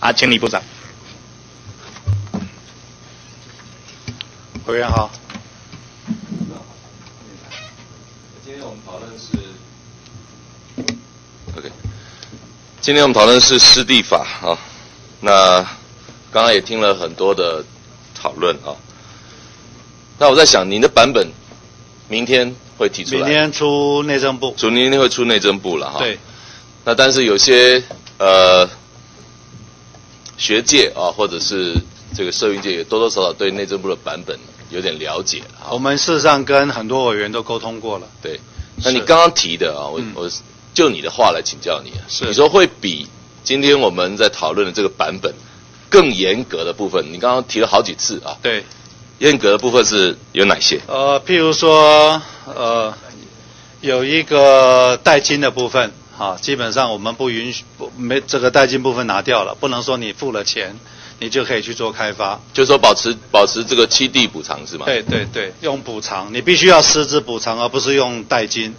啊，请李部长。委员好。今天我们讨论是，OK。今天我们讨论是湿地法啊。那刚刚也听了很多的讨论啊。那我在想，您的版本明天会提出来？明天出内政部。出明天会出内政部了哈。对。那但是有些呃学界啊，或者是这个社运界，也多多少少对内政部的版本。有点了解我们事实上跟很多委员都沟通过了。对，那你刚刚提的啊，我我就你的话来请教你啊。是。你说会比今天我们在讨论的这个版本更严格的部分，你刚刚提了好几次啊。对。严格的部分是有哪些？呃，譬如说，呃，有一个代金的部分，啊，基本上我们不允许不没这个代金部分拿掉了，不能说你付了钱。你就可以去做开发，就是说保持保持这个七地补偿是吗？对对对，用补偿，你必须要实质补偿，而不是用代金。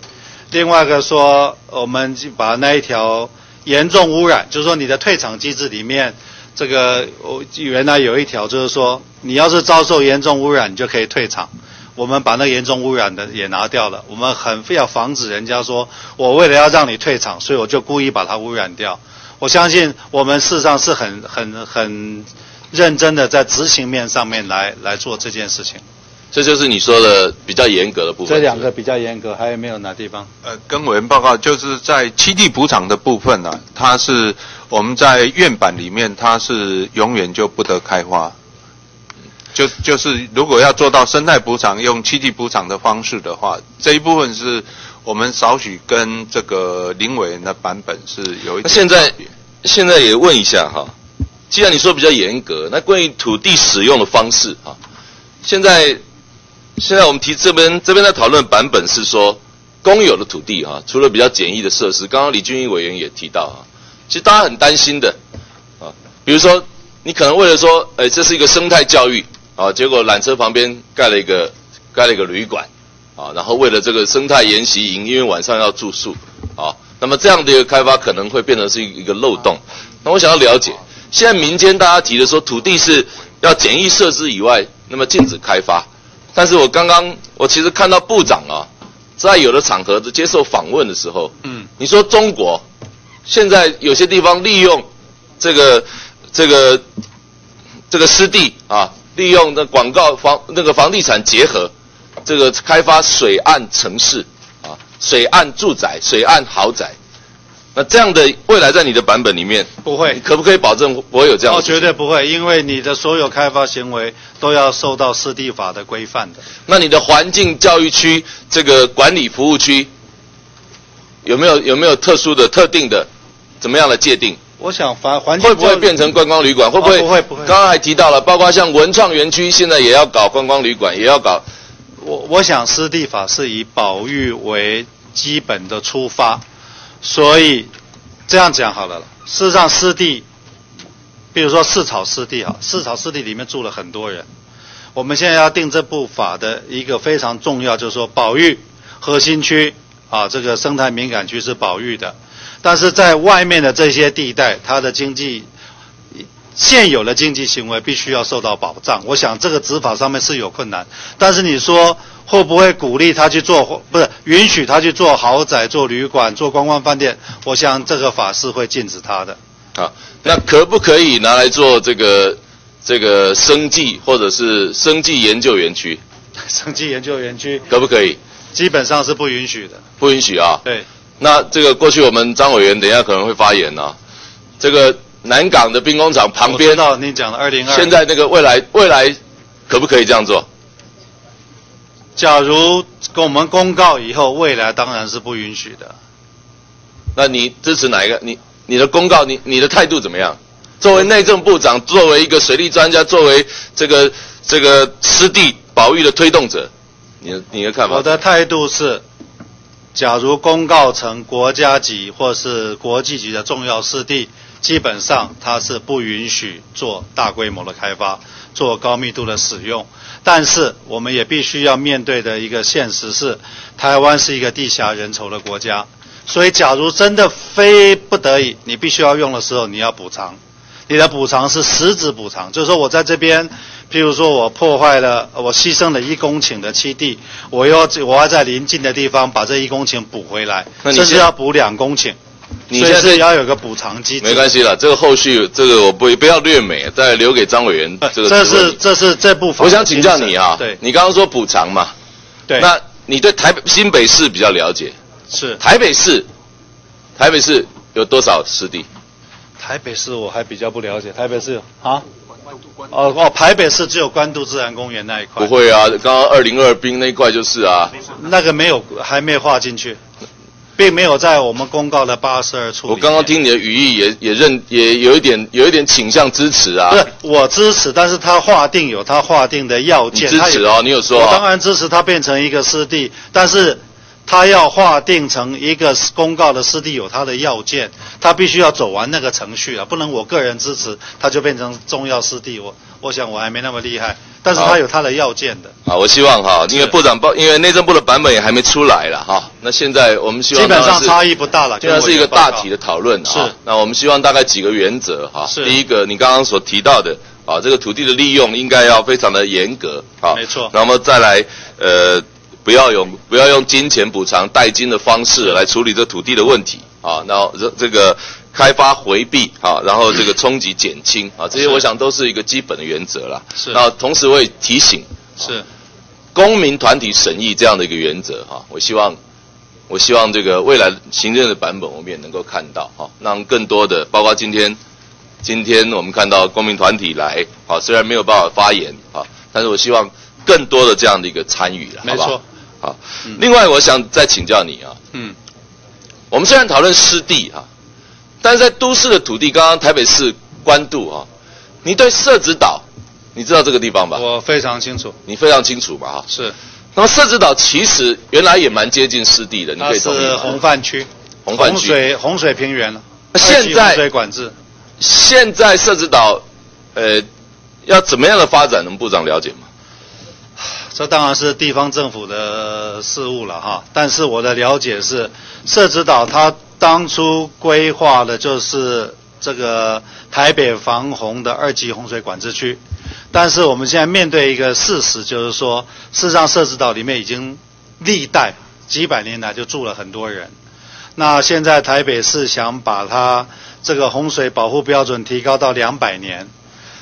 另外一个说，我们把那一条严重污染，就是说你的退场机制里面，这个我原来有一条就是说，你要是遭受严重污染，你就可以退场。我们把那严重污染的也拿掉了，我们很非要防止人家说我为了要让你退场，所以我就故意把它污染掉。我相信我们事实上是很很很认真的在执行面上面来来做这件事情，这就是你说的比较严格的部分。这两个比较严格，还有没有哪地方？呃，跟委员报告，就是在七地补偿的部分呢，它是我们在院板里面，它是永远就不得开花。就就是如果要做到生态补偿，用七地补偿的方式的话，这一部分是。我们少许跟这个林委员的版本是有一点。现在现在也问一下哈，既然你说比较严格，那关于土地使用的方式啊，现在现在我们提这边这边在讨论版本是说公有的土地哈，除了比较简易的设施，刚刚李俊义委员也提到啊，其实大家很担心的啊，比如说你可能为了说，哎，这是一个生态教育啊，结果缆车旁边盖了一个盖了一个旅馆。啊，然后为了这个生态研习营，因为晚上要住宿，啊，那么这样的一个开发可能会变成是一个漏洞。那我想要了解，现在民间大家提的说土地是要简易设施以外，那么禁止开发。但是我刚刚我其实看到部长啊，在有的场合接受访问的时候，嗯，你说中国现在有些地方利用这个这个这个湿地啊，利用的广告房那个房地产结合。这个开发水岸城市啊，水岸住宅、水岸豪宅，那这样的未来在你的版本里面不会，可不可以保证不会有这样？哦，绝对不会，因为你的所有开发行为都要受到湿地法的规范的。那你的环境教育区这个管理服务区有没有有没有特殊的、特定的怎么样的界定？我想环环境会不会变成观光旅馆？会不会？不会不会。刚刚还提到了，包括像文创园区，现在也要搞观光旅馆，也要搞。我我想湿地法是以保育为基本的出发，所以这样讲好了。事实上，湿地，比如说市草湿地啊，市草湿地里面住了很多人。我们现在要定这部法的一个非常重要，就是说保育核心区啊，这个生态敏感区是保育的，但是在外面的这些地带，它的经济。现有的经济行为必须要受到保障，我想这个执法上面是有困难，但是你说会不会鼓励他去做，不是允许他去做豪宅、做旅馆、做观光饭店？我想这个法是会禁止他的。好，那可不可以拿来做这个这个生计或者是生计研究园区？生计研究园区可不可以？基本上是不允许的。不允许啊？对。那这个过去我们张委员等一下可能会发言啊，这个。南港的兵工厂旁边，知道你讲的二零二。现在那个未来未来可不可以这样做？假如跟我们公告以后，未来当然是不允许的。那你支持哪一个？你你的公告，你你的态度怎么样？作为内政部长，作为一个水利专家，作为这个这个湿地保育的推动者，你的你的看法？我的态度是，假如公告成国家级或是国际级的重要湿地。基本上它是不允许做大规模的开发，做高密度的使用。但是我们也必须要面对的一个现实是，台湾是一个地狭人稠的国家，所以假如真的非不得已，你必须要用的时候，你要补偿。你的补偿是实质补偿，就是说我在这边，譬如说我破坏了，我牺牲了一公顷的七地，我要我要在邻近的地方把这一公顷补回来，甚至那你现要补两公顷，你现在是要有个补偿机制。没关系了，这个后续这个我不不要略美，再留给张委员呃这是这是这部分。我想请教你啊，对。你刚刚说补偿嘛，对，那你对台北新北市比较了解，是。台北市，台北市有多少湿地？台北市我还比较不了解，台北市啊，哦哦，台北市只有关渡自然公园那一块，不会啊，刚刚二零二兵那一块就是啊，那个没有还没划进去，并没有在我们公告的八十二处。我刚刚听你的语义也也认也有一点有一点倾向支持啊。不，是我支持，但是他划定有他划定的要你件，支持哦，你有说我当啊，然支持它变成一个湿地，但是它要划定成一个公告的湿地有他的要件，他必须要走完那个程序啊，不能我个人支持他就变成重要湿地。我我想我还没那么厉害，但是他有他的要件的。啊，我希望哈，因为部长报，因为内政部的版本也还没出来了哈，那现在我们希望基本上差异不大了，现在是一个大体的。讨论是啊。那我们希望大概几个原则哈。是第一个，你刚刚所提到的啊，这个土地的利用应该要非常的严格啊。没错那么再来，呃，不要用不要用金钱补偿代金的方式来处理这土地的问题啊。然后这这个开发回避啊，然后这个冲击减轻啊，这些我想都是一个基本的原则啦。是那同时我也提醒。是公民团体审议这样的一个原则哈，我希望，我希望这个未来行政的版本我们也能够看到哈，让更多的，包括今天，今天我们看到公民团体来，啊，虽然没有办法发言啊，但是我希望更多的这样的一个参与了，好不好好，另外我想再请教你啊，嗯，我们虽然讨论湿地哈，但是在都市的土地，刚刚台北市关渡啊，你对社子岛，你知道这个地方吧？我非常清楚，你非常清楚嘛哈。是那么社子岛其实原来也蛮接近湿地的，你可以同意是吗？红泛区，洪红泛区。洪水洪水平原了，现在洪水管制。现在社子岛，呃，要怎么样的发展？能部长了解吗？这当然是地方政府的事务了哈，但是我的了解是，社子岛它当初规划的就是这个台北防洪的二级洪水管制区，但是我们现在面对一个事实，就是说，事实上社子岛里面已经历代几百年来就住了很多人，那现在台北市想把它这个洪水保护标准提高到两百年，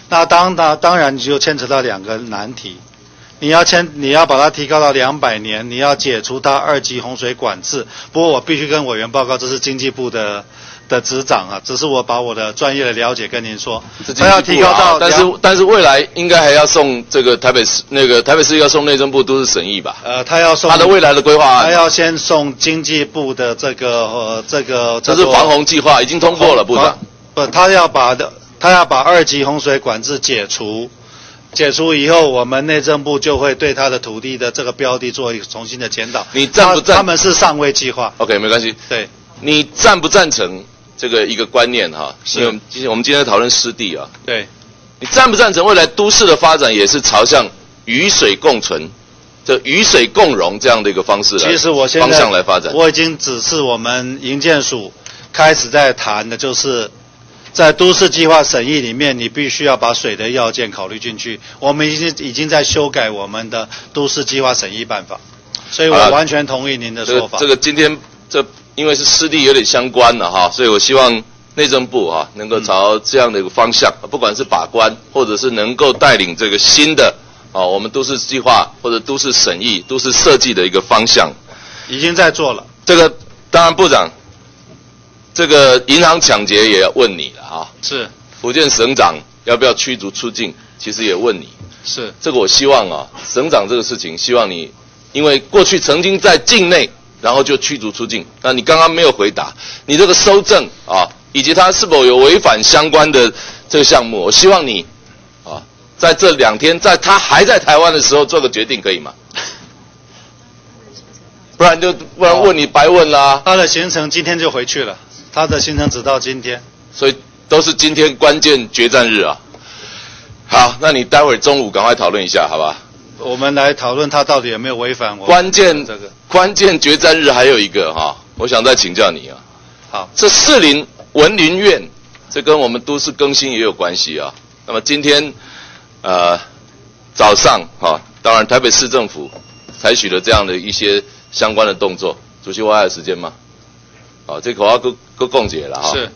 那当当当然就牵扯到两个难题。你要签，你要把它提高到两百年，你要解除它二级洪水管制。不过我必须跟委员报告，这是经济部的的执掌啊，只是我把我的专业的了解跟您说这，它要提高到但是但是未来应该还要送这个台北市那个台北市要送内政部都市审议吧？呃，他要送他的未来的规划，他要先送经济部的这个呃这个，这是防洪计划已经通过了，部长。不，他要把的他要把二级洪水管制解除。解除以后，我们内政部就会对他的土地的这个标的做一个重新的检讨。你赞不赞他他们是上位计划，OK，没关系。对，你赞不赞成这个一个观念哈？是我们今天我们今天讨论湿地啊，对，你赞不赞成未来都市的发展也是朝向雨水共存、这雨水共融这样的一个方式来其实我现在方向来发展？我已经指示我们营建署开始在谈的，就是在都市计划审议里面，你必须要把水的要件考虑进去。我们已经已经在修改我们的都市计划审议办法，所以我完全同意您的这说法。个这个今天这因为是湿地有点相关了哈，所以我希望内政部哈能够朝这样的一个方向，不管是把关，或者是能够带领这个新的啊我们都市计划或者都市审议、都市设计的一个方向。已经在做了。这个当然部长，这个银行抢劫也要问你了啊。是福建省长要不要驱逐出境，其实也问你。是，这个我希望啊，省长这个事情，希望你，因为过去曾经在境内，然后就驱逐出境，那你刚刚没有回答，你这个收证啊，以及他是否有违反相关的这个项目，我希望你啊，在这两天，在他还在台湾的时候做个决定，可以吗？不然就不然问你白问啦，他的行程今天就回去了，他的行程只到今天。所以都是今天关键决战日啊。好，那你待会儿中午赶快讨论一下，好吧？我们来讨论他到底有没有违反我关键这个。关键决战日还有一个哈、我想再请教你啊。好，这士林文林苑，这跟我们都市更新也有关系啊。那么今天，呃，早上哈、当然台北市政府采取了这样的一些相关的动作。主席，我还有时间吗？啊，这口号够够共解了哈。是。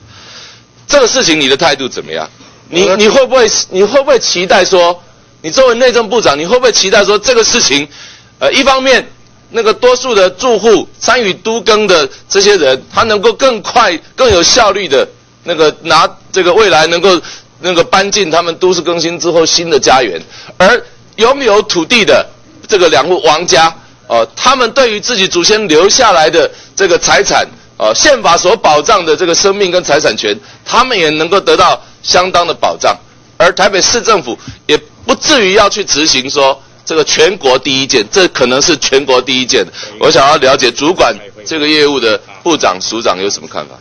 这个事情你的态度怎么样？你你会不会你会不会期待说，你作为内政部长，你会不会期待说这个事情，呃，一方面那个多数的住户参与都更的这些人，他能够更快、更有效率的那个拿这个未来能够那个搬进他们都市更新之后新的家园，而拥有土地的这个两户王家，呃，他们对于自己祖先留下来的这个财产。呃，宪法所保障的这个生命跟财产权，他们也能够得到相当的保障，而台北市政府也不至于要去执行说这个全国第一件，这可能是全国第一件。我想要了解主管这个业务的部长、署长有什么看法？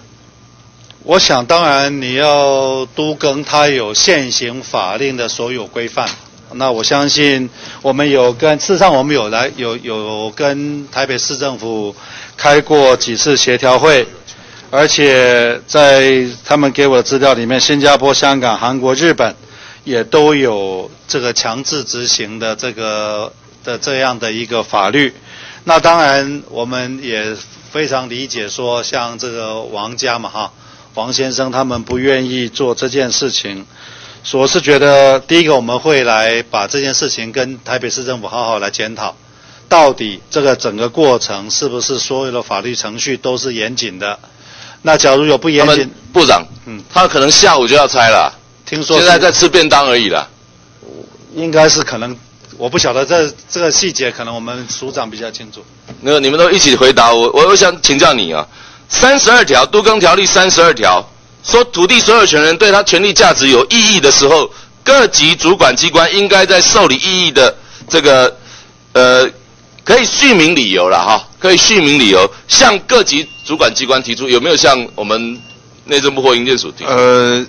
我想，当然你要都更，它有现行法令的所有规范。那我相信，我们有跟，事实上我们有来有有跟台北市政府开过几次协调会，而且在他们给我的资料里面，新加坡、香港、韩国、日本也都有这个强制执行的这个的这样的一个法律。那当然，我们也非常理解说，像这个王家嘛，哈，王先生他们不愿意做这件事情。我是觉得，第一个我们会来把这件事情跟台北市政府好好来检讨，到底这个整个过程是不是所有的法律程序都是严谨的？那假如有不严谨，部长，嗯，他可能下午就要拆了，听说现在在吃便当而已了。应该是可能，我不晓得这这个细节，可能我们署长比较清楚。那个你们都一起回答我，我我想请教你啊，三十二条都更条例三十二条说土地所有权人对他权利价值有异议的时候，各级主管机关应该在受理异议的这个呃可以续名理由了哈，可以续名理由向各级主管机关提出，有没有向我们内政部或营建署提出？呃，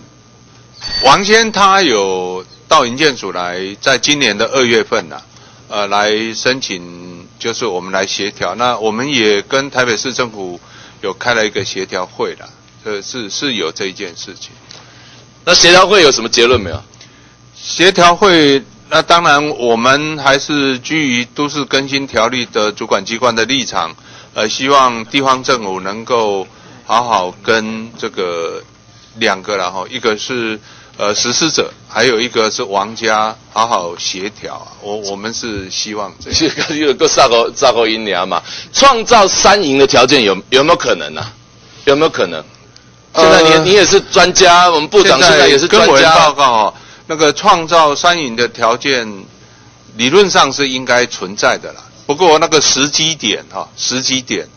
王先他有到营建署来，在今年的二月份呐、呃，来申请，就是我们来协调。那我们也跟台北市政府有开了一个协调会的，呃，是是有这一件事情。那协调会有什么结论没有？协调会，那当然我们还是基于都市更新条例的主管机关的立场，呃，希望地方政府能够好好跟这个两个然后一个是呃实施者，还有一个是王家好好协调啊。我我们是希望这样。这个有个萨口萨口音娘嘛，创造三赢的条件有有没有可能啊？有没有可能？现在你、呃你也是专家，我们部长现在也是专跟我报家，告哦，那个创造三赢的条件，理论上是应该存在的啦。不过那个时机点哈、时机点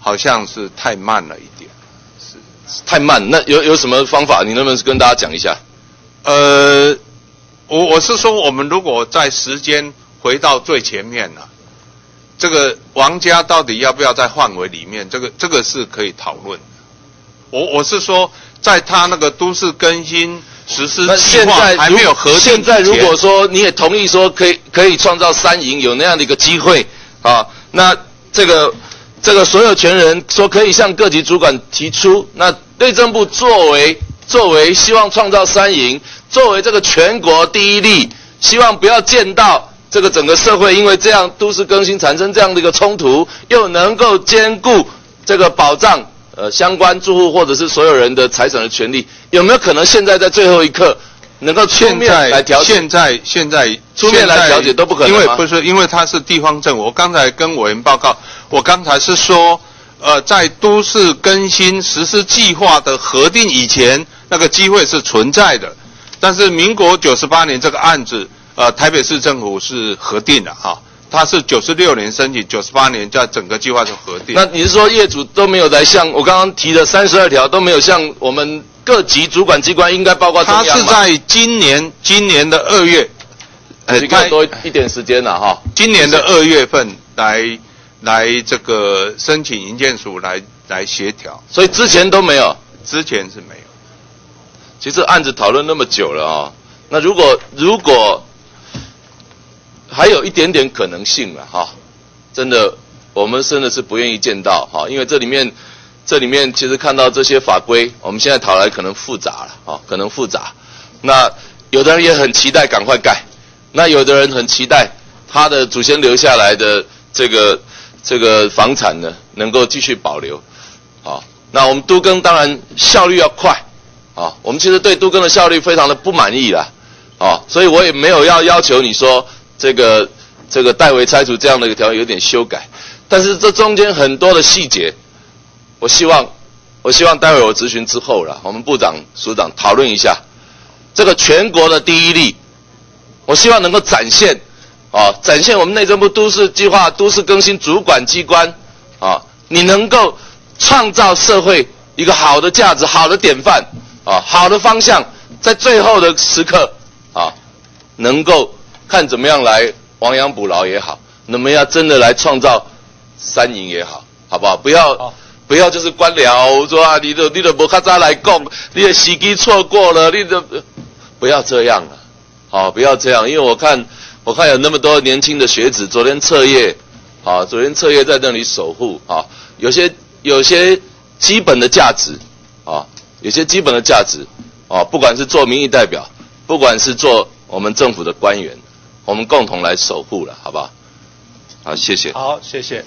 好像是太慢了一点。是太慢。那有有什么方法？你能不能跟大家讲一下？呃，我我是说，我们如果在时间回到最前面了、这个王家到底要不要在范围里面？这个这个是可以讨论的。我我是说，在他那个都市更新实施那计划现在还没有核定现在如果说你也同意说可以可以创造三赢，有那样的一个机会啊，那这个这个所有权人说可以向各级主管提出，那内政部作为作为希望创造三赢，作为这个全国第一例，希望不要见到这个整个社会因为这样都市更新产生这样的一个冲突，又能够兼顾这个保障呃相关住户或者是所有人的财产的权利，有没有可能现在在最后一刻能够出面来调解？现在现在出面来调解都不可能因为不是因为它是地方政府。我刚才跟委员报告，我刚才是说，呃，在都市更新实施计划的核定以前，那个机会是存在的。但是民国九十八年这个案子，呃，台北市政府是核定了哈，它是九十六年申请，九十八年在整个计划就核定。那你是说业主都没有来向我刚刚提的三十二条都没有向我们各级主管机关应该报告中它央吗？是在今年今年的二月，呃你给我多一点时间了哈。今年的二月份来来这个申请营建署来来协调，所以之前都没有。之前是没有。其实案子讨论那么久了啊、那如果如果还有一点点可能性了哈、真的我们真的是不愿意见到哈、因为这里面这里面其实看到这些法规，我们现在讨来可能复杂了啊，可能复杂。那有的人也很期待赶快盖，那有的人很期待他的祖先留下来的这个这个房产呢，能够继续保留。好，那我们都更当然效率要快啊，我们其实对都更的效率非常的不满意啦，啊，所以我也没有要要求你说这个这个代为拆除这样的一个条有点修改，但是这中间很多的细节，我希望我希望待会我咨询之后了，我们部长署长讨论一下。这个全国的第一例，我希望能够展现，啊，展现我们内政部都市计划、都市更新主管机关，啊，你能够创造社会一个好的价值、好的典范，啊，好的方向，在最后的时刻，啊，能够看怎么样来亡羊补牢也好，那么要真的来创造三赢也好，好不好？不要。不要就是官僚说啊，你的你的不卡扎来供，你的时机错过了，你的不要这样了，好，不要这样，因为我看我看有那么多年轻的学子，昨天彻夜，啊，昨天彻夜在那里守护啊，有些有些基本的价值，啊，有些基本的价值，啊，不管是做民意代表，不管是做我们政府的官员，我们共同来守护了好不好？好谢谢。好谢谢。